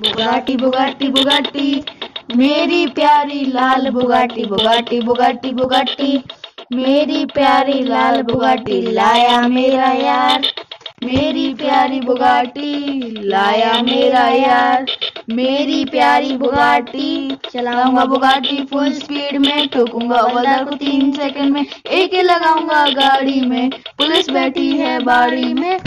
Bugatti Bugatti Bugatti, मेरी प्यारी लाल बुगाटी बुगाटी बुगाटी बुगाटी, मेरी प्यारी लाल बुगाटी, लाया मेरा यार, मेरी प्यारी बुगाटी, लाया मेरा यार, मेरी प्यारी बुगाटी, चलाऊँगा बुगाटी फुल स्पीड में, ठोकूँगा ओवरदार को तीन सेकंड में, एक ही लगाऊँगा गाड़ी में, पुलिस बैठी है बाड़ी में